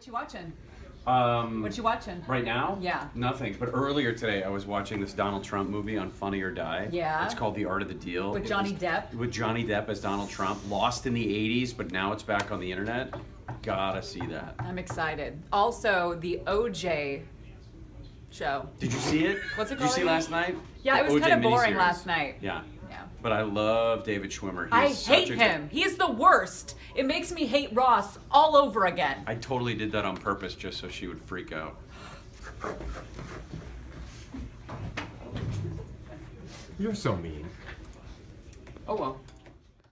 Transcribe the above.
What you watching? Um, What you watching? right now? Yeah. Nothing. But earlier today, I was watching this Donald Trump movie on Funny or Die. Yeah. It's called The Art of the Deal. With It Johnny was- Depp? With Johnny Depp as Donald Trump. Lost in the 80s, but now it's back on the internet. Gotta see that. I'm excited. Also, the OJ show. Did you see it? What's it called? Did you see last night? Yeah, it was OJ kind of boring miniseries. last night. Yeah. Yeah. But I love David Schwimmer. He's I hate him. Good, He is the worst. It makes me hate Ross all over again. I totally did that on purpose just so she would freak out. You're so mean. Oh well.